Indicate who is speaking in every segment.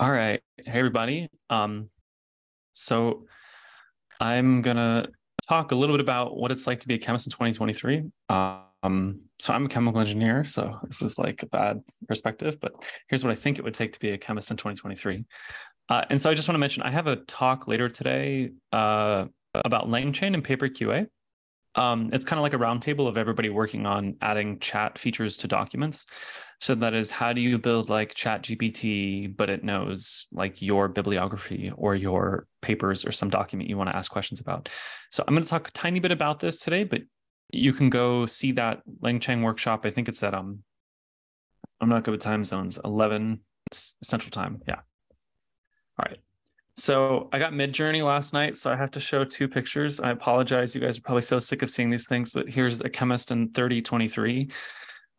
Speaker 1: All right. Hey, everybody. Um, so I'm going to talk a little bit about what it's like to be a chemist in 2023. Um, so I'm a chemical engineer, so this is like a bad perspective, but here's what I think it would take to be a chemist in 2023. Uh, and so I just want to mention I have a talk later today uh, about LangChain and Paper QA. Um, it's kind of like a roundtable of everybody working on adding chat features to documents. So that is how do you build like chat GPT, but it knows like your bibliography or your papers or some document you want to ask questions about. So I'm going to talk a tiny bit about this today, but you can go see that LangChain workshop. I think it's at um I'm not good with time zones, 11 central time. Yeah. All right. So I got Midjourney last night, so I have to show two pictures. I apologize. You guys are probably so sick of seeing these things, but here's a chemist in 3023.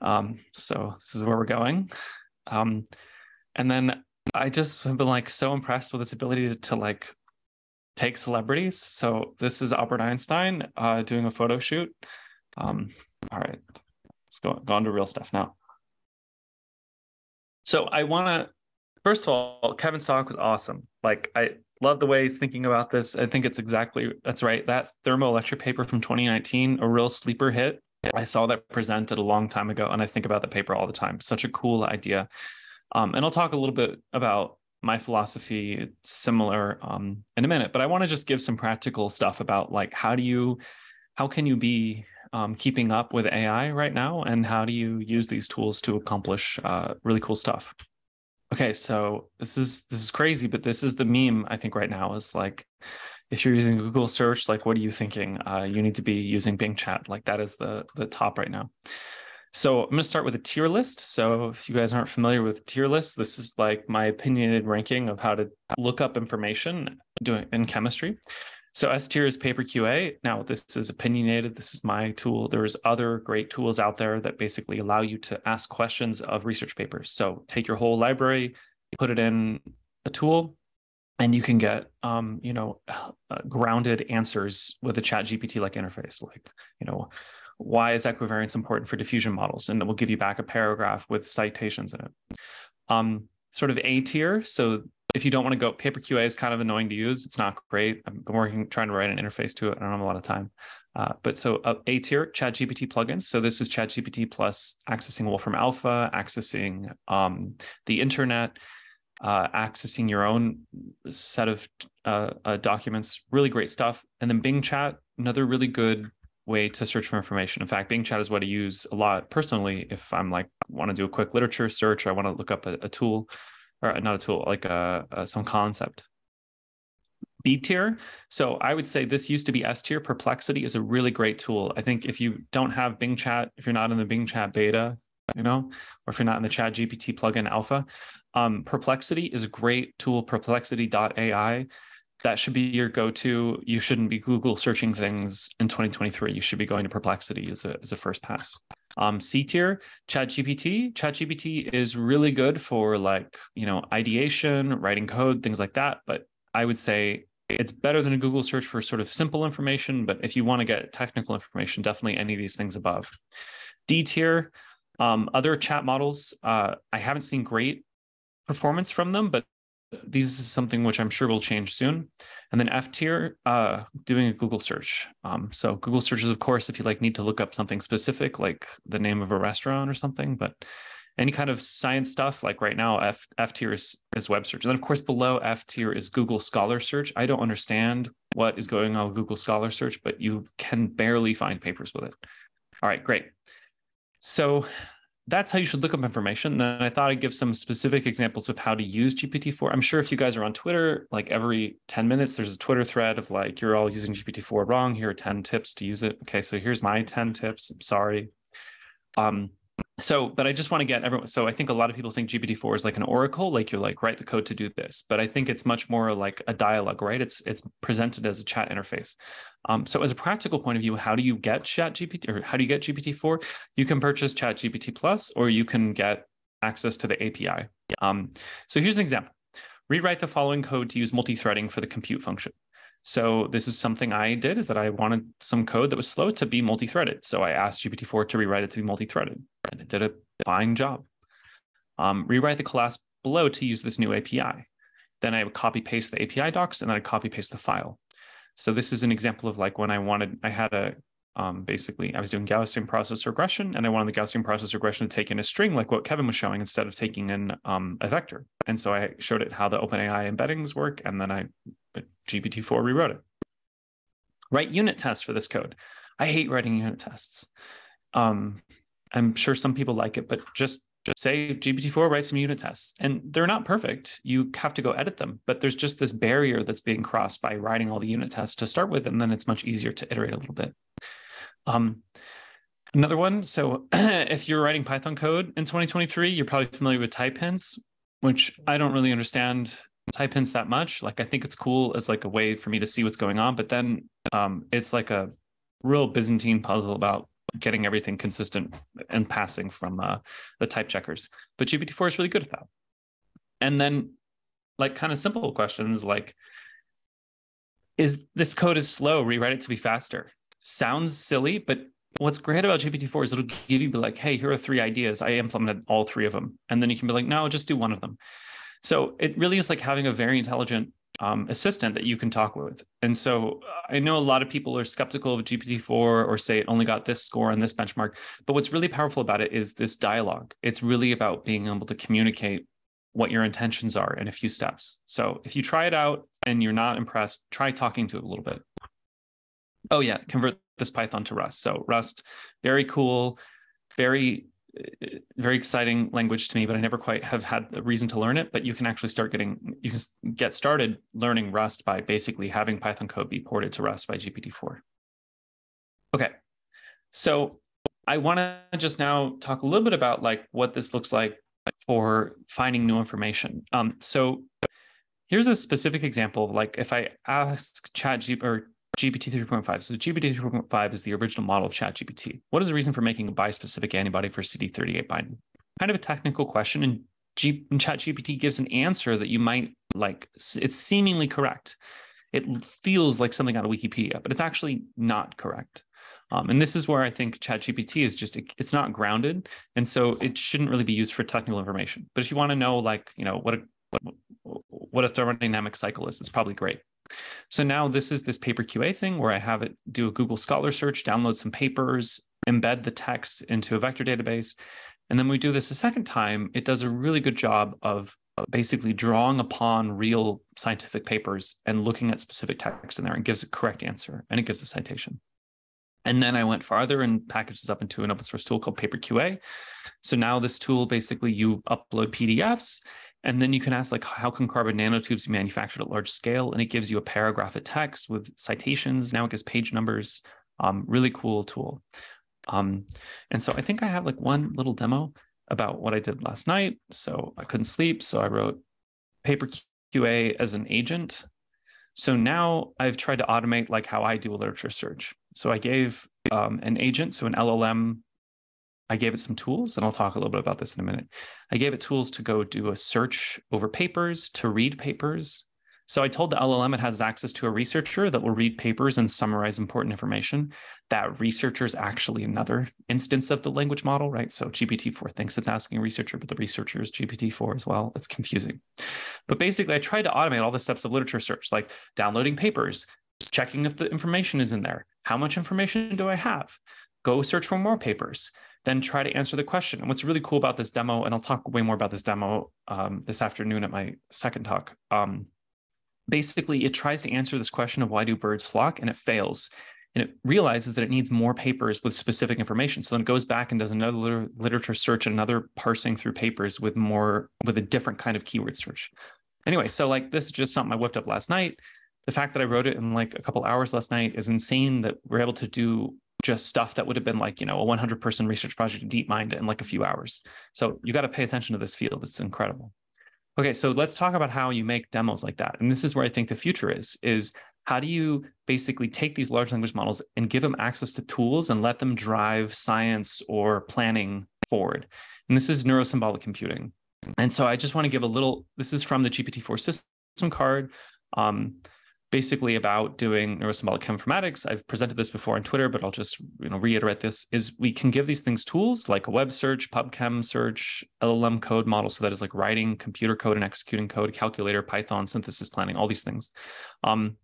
Speaker 1: Um, so this is where we're going. Um, and then I just have been like so impressed with its ability to, to like take celebrities. So this is Albert Einstein uh, doing a photo shoot. Um, all right, let's go, go on to real stuff now. So I want to, first of all, Kevin's talk was awesome. Like I love the way he's thinking about this. I think it's exactly, that's right. That thermoelectric paper from 2019, a real sleeper hit. I saw that presented a long time ago, and I think about the paper all the time. Such a cool idea. Um, and I'll talk a little bit about my philosophy similar um, in a minute, but I want to just give some practical stuff about like how do you, how can you be um, keeping up with AI right now, and how do you use these tools to accomplish uh, really cool stuff? Okay, so this is this is crazy, but this is the meme I think right now is like if you're using Google search, like what are you thinking? Uh, you need to be using Bing chat. Like that is the, the top right now. So I'm going to start with a tier list. So if you guys aren't familiar with tier lists, this is like my opinionated ranking of how to look up information doing in chemistry. So S tier is paper QA. Now this is opinionated. This is my tool. There's other great tools out there that basically allow you to ask questions of research papers. So take your whole library, put it in a tool, and you can get um, you know uh, grounded answers with a chat gpt like interface like you know why is equivariance important for diffusion models and it will give you back a paragraph with citations in it um, sort of a tier so if you don't want to go paper qa is kind of annoying to use it's not great i've been working trying to write an interface to it i don't have a lot of time uh, but so uh, a tier chat gpt plugins so this is chat gpt plus accessing wolfram alpha accessing um, the internet uh, accessing your own set of uh, uh, documents. Really great stuff. And then Bing Chat, another really good way to search for information. In fact, Bing Chat is what I use a lot personally if I'm like want to do a quick literature search or I want to look up a, a tool or not a tool like a, a some concept. B tier. So I would say this used to be S tier. Perplexity is a really great tool. I think if you don't have Bing Chat, if you're not in the Bing Chat beta, you know, or if you're not in the Chat GPT plugin alpha, um, Perplexity is a great tool, perplexity.ai. That should be your go-to. You shouldn't be Google searching things in 2023. You should be going to Perplexity as a, as a first pass. Um, C tier, ChatGPT. ChatGPT is really good for like, you know, ideation, writing code, things like that. But I would say it's better than a Google search for sort of simple information. But if you want to get technical information, definitely any of these things above. D tier, um, other chat models, uh, I haven't seen great performance from them, but these is something which I'm sure will change soon. And then F tier, uh, doing a Google search. Um, so Google searches, of course, if you like need to look up something specific, like the name of a restaurant or something, but any kind of science stuff, like right now, F, F tier is, is web search. And then of course, below F tier is Google Scholar search. I don't understand what is going on with Google Scholar search, but you can barely find papers with it. All right, great. So that's how you should look up information. And I thought I'd give some specific examples of how to use GPT-4. I'm sure if you guys are on Twitter, like every 10 minutes, there's a Twitter thread of like, you're all using GPT-4 wrong. Here are 10 tips to use it. Okay, so here's my 10 tips. I'm sorry. Um, so but i just want to get everyone so i think a lot of people think gpt-4 is like an oracle like you're like write the code to do this. But i think it's much more like a dialogue right? It's it's presented as a chat interface. Um, so as a practical point of view how do you get chat gpt or how do you get gpt-4 you can purchase chat gpt plus or you can get access to the api um, so here's an example. Rewrite the following code to use multi-threading for the compute function so this is something I did is that I wanted some code that was slow to be multi-threaded. So I asked GPT-4 to rewrite it to be multi-threaded, and it did a fine job. Um, rewrite the class below to use this new API. Then I would copy paste the API docs and then I copy paste the file. So this is an example of like when I wanted, I had a um, basically I was doing Gaussian process regression and I wanted the Gaussian process regression to take in a string like what Kevin was showing instead of taking in um, a vector. And so I showed it how the OpenAI embeddings work and then I GPT-4 rewrote it. Write unit tests for this code. I hate writing unit tests. Um, I'm sure some people like it, but just just say GPT-4 write some unit tests and they're not perfect. You have to go edit them, but there's just this barrier that's being crossed by writing all the unit tests to start with. And then it's much easier to iterate a little bit. Um, another one. So if you're writing Python code in 2023, you're probably familiar with type hints, which I don't really understand type hints that much. Like I think it's cool as like a way for me to see what's going on, but then um, it's like a real Byzantine puzzle about getting everything consistent and passing from uh, the type checkers. But GPT-4 is really good at that. And then like kind of simple questions like, is this code is slow, rewrite it to be faster. Sounds silly, but what's great about GPT-4 is it'll give you like, hey, here are three ideas. I implemented all three of them. And then you can be like, no, just do one of them. So it really is like having a very intelligent um, assistant that you can talk with. And so I know a lot of people are skeptical of GPT-4 or say it only got this score on this benchmark. But what's really powerful about it is this dialogue. It's really about being able to communicate what your intentions are in a few steps. So if you try it out and you're not impressed, try talking to it a little bit. Oh yeah, convert this Python to Rust. So Rust, very cool, very very exciting language to me, but I never quite have had a reason to learn it. But you can actually start getting, you can get started learning Rust by basically having Python code be ported to Rust by GPT-4. Okay, so I want to just now talk a little bit about like what this looks like for finding new information. Um, so here's a specific example like if I ask ChatGPT or GPT 3.5. So GPT 3.5 is the original model of ChatGPT. What is the reason for making a bispecific antibody for CD38 binding? Kind of a technical question, and, G- and ChatGPT gives an answer that you might like. It's seemingly correct. It feels like something out of Wikipedia, but it's actually not correct. Um, and this is where I think ChatGPT is just it's not grounded, and so it shouldn't really be used for technical information. But if you want to know, like you know, what a what, what a thermodynamic cycle is, it's probably great. So now this is this paper QA thing where I have it do a Google Scholar search, download some papers, embed the text into a vector database. And then we do this a second time, it does a really good job of basically drawing upon real scientific papers and looking at specific text in there and gives a correct answer and it gives a citation. And then I went farther and packaged this up into an open source tool called Paper QA. So now this tool basically you upload PDFs and then you can ask like, how can carbon nanotubes be manufactured at large scale? And it gives you a paragraph of text with citations. Now it gives page numbers. Um, really cool tool. Um, and so I think I have like one little demo about what I did last night. So I couldn't sleep. So I wrote paper QA as an agent. So now I've tried to automate like how I do a literature search. So I gave um, an agent, so an LLM I gave it some tools, and I'll talk a little bit about this in a minute. I gave it tools to go do a search over papers, to read papers. So I told the LLM it has access to a researcher that will read papers and summarize important information. That researcher is actually another instance of the language model, right? So GPT-4 thinks it's asking a researcher, but the researcher is GPT-4 as well. It's confusing. But basically, I tried to automate all the steps of literature search, like downloading papers, checking if the information is in there. How much information do I have? Go search for more papers then try to answer the question. And what's really cool about this demo, and I'll talk way more about this demo um, this afternoon at my second talk. Um, basically, it tries to answer this question of why do birds flock, and it fails. And it realizes that it needs more papers with specific information. So then it goes back and does another literature search, and another parsing through papers with more with a different kind of keyword search. Anyway, so like this is just something I whipped up last night. The fact that I wrote it in like a couple hours last night is insane that we're able to do just stuff that would have been like you know a 100 person research project in DeepMind in like a few hours. So you got to pay attention to this field. It's incredible. Okay so let's talk about how you make demos like that. And this is where i think the future is is how do you basically take these large language models and give them access to tools and let them drive science or planning forward? And this is neurosymbolic computing. And so i just want to give a little this is from the gpt-4 system card. Um, basically about doing neurosymbolic cheminformatics. I've presented this before on Twitter, but I'll just you know reiterate this: is we can give these things tools like a web search, PubChem search, LLM code model, so that is like writing computer code and executing code, calculator, Python, synthesis planning, all these things. Um,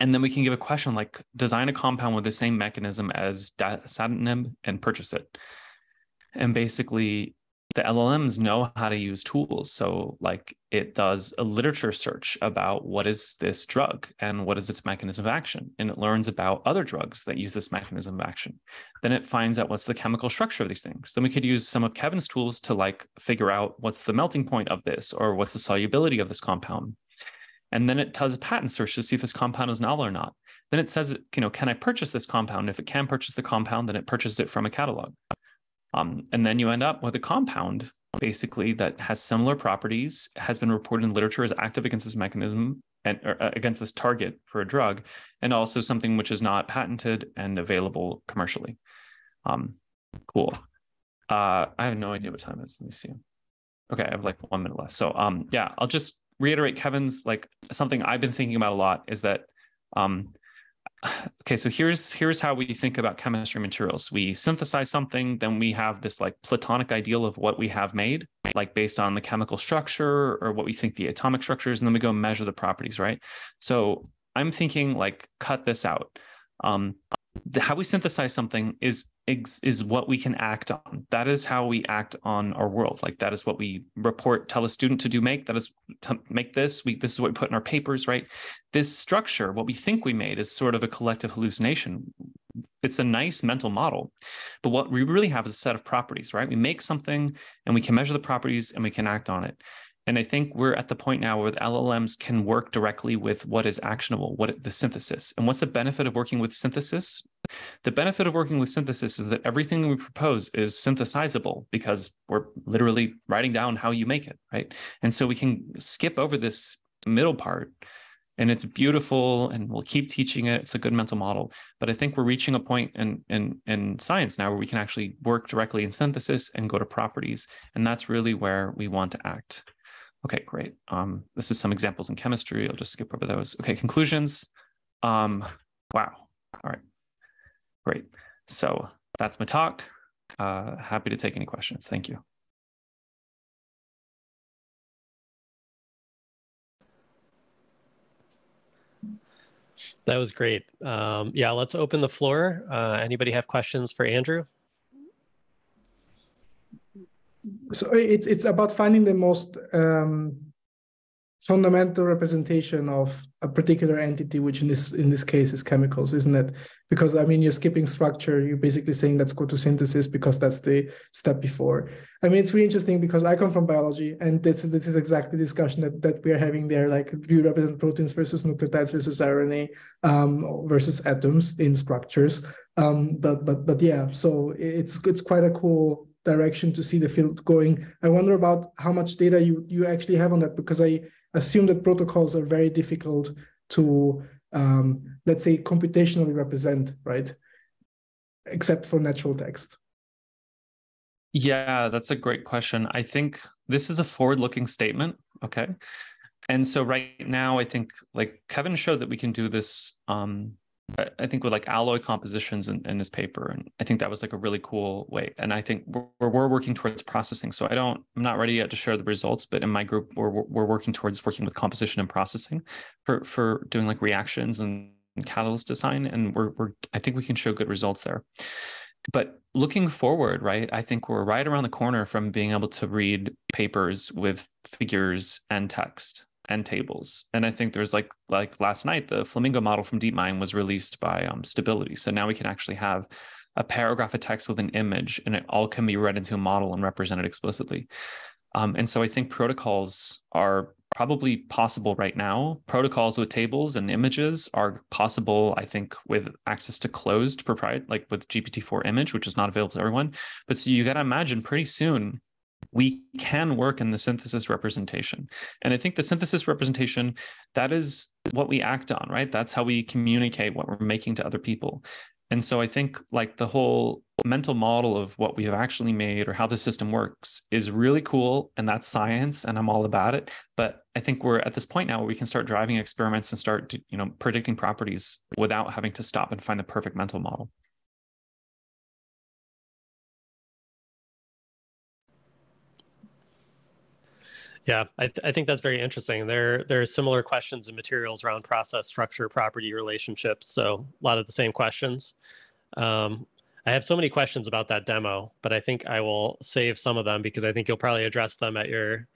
Speaker 1: and then we can give a question like design a compound with the same mechanism as dasatinib and purchase it. And basically the LLMs know how to use tools. So, like, it does a literature search about what is this drug and what is its mechanism of action. And it learns about other drugs that use this mechanism of action. Then it finds out what's the chemical structure of these things. Then we could use some of Kevin's tools to, like, figure out what's the melting point of this or what's the solubility of this compound. And then it does a patent search to see if this compound is novel or not. Then it says, you know, can I purchase this compound? If it can purchase the compound, then it purchases it from a catalog. Um, and then you end up with a compound basically that has similar properties, has been reported in literature as active against this mechanism and uh, against this target for a drug, and also something which is not patented and available commercially. Um, cool. Uh, I have no idea what time it is. Let me see. Okay, I have like one minute left. So um, yeah, I'll just reiterate Kevin's like something I've been thinking about a lot is that um, okay so here's here's how we think about chemistry materials. We synthesize something then we have this like platonic ideal of what we have made like based on the chemical structure or what we think the atomic structure is and then we go measure the properties right? So i'm thinking like cut this out. Um, the, how we synthesize something is is what we can act on. That is how we act on our world. Like that is what we report tell a student to do make that is to make this we this is what we put in our papers right? This structure what we think we made is sort of a collective hallucination. It's a nice mental model but what we really have is a set of properties right? We make something and we can measure the properties and we can act on it and I think we're at the point now where the LLMs can work directly with what is actionable, what the synthesis. And what's the benefit of working with synthesis? The benefit of working with synthesis is that everything we propose is synthesizable because we're literally writing down how you make it, right? And so we can skip over this middle part and it's beautiful and we'll keep teaching it it's a good mental model but i think we're reaching a point in in in science now where we can actually work directly in synthesis and go to properties and that's really where we want to act Okay, great. Um, this is some examples in chemistry. I'll just skip over those. Okay, conclusions. Um, wow. All right, great. So that's my talk. Uh, happy to take any questions. Thank you.
Speaker 2: That was great. Um, yeah, let's open the floor. Uh, anybody have questions for Andrew?
Speaker 3: So it's it's about finding the most um, fundamental representation of a particular entity, which in this in this case is chemicals, isn't it? Because I mean, you're skipping structure. You're basically saying let's go to synthesis because that's the step before. I mean, it's really interesting because I come from biology, and this is this is exactly the discussion that, that we are having there. Like, do you represent proteins versus nucleotides versus RNA um, versus atoms in structures? Um, but but but yeah, so it's it's quite a cool direction to see the field going. I wonder about how much data you you actually have on that because I assume that protocols are very difficult to um, let's say computationally represent, right? Except for natural text.
Speaker 1: Yeah, that's a great question. I think this is a forward-looking statement. Okay. And so right now, I think like Kevin showed that we can do this um, I think with like alloy compositions in, in, this paper, and I think that was like a really cool way. And I think we're, we're working towards processing. So I don't, I'm not ready yet to share the results, but in my group, we're we're working towards working with composition and processing for for doing like reactions and catalyst design, and we're we're I think we can show good results there. But looking forward, right, I think we're right around the corner from being able to read papers with figures and text and tables. And I think there's like like last night, the Flamingo model from DeepMind was released by um, Stability. So now we can actually have a paragraph of text with an image, and it all can be read into a model and represented explicitly. Um, and so I think protocols are probably possible right now. Protocols with tables and images are possible, I think, with access to closed proprietary, like with GPT-4 image, which is not available to everyone. But so you got to imagine pretty soon we can work in the synthesis representation. And I think the synthesis representation, that is what we act on, right? That's how we communicate what we're making to other people. And so I think like the whole mental model of what we have actually made or how the system works is really cool. And that's science and I'm all about it. But I think we're at this point now where we can start driving experiments and start, you know, predicting properties without having to stop and find the perfect mental model.
Speaker 2: Yeah, I, th- I think that's very interesting. There there are similar questions and materials around process structure, property relationships. So a lot of the same questions. Um, I have so many questions about that demo, but I think I will save some of them because I think you'll probably address them at your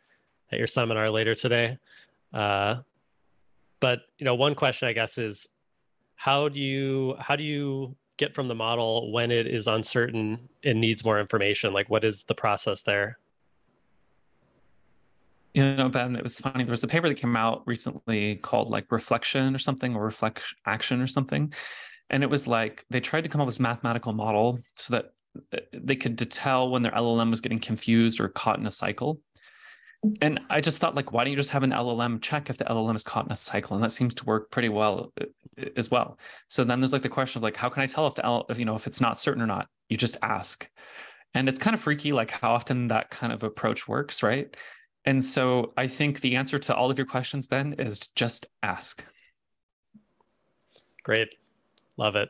Speaker 2: at your seminar later today. Uh, but you know, one question I guess is how do you how do you get from the model when it is uncertain and needs more information? Like, what is the process there?
Speaker 1: You know ben it was funny there was a paper that came out recently called like reflection or something or reflect action or something. And it was like they tried to come up with this mathematical model so that uh, they could tell when their llm was getting confused or caught in a cycle. And i just thought like why don't you just have an llm check if the llm is caught in a cycle? And that seems to work pretty well uh, as well. So then there's like the question of like how can i tell if the L, if you know if it's not certain or not? You just ask. And it's kind of freaky like how often that kind of approach works right and so I think the answer to all of your questions, Ben, is just ask.
Speaker 2: Great. Love it.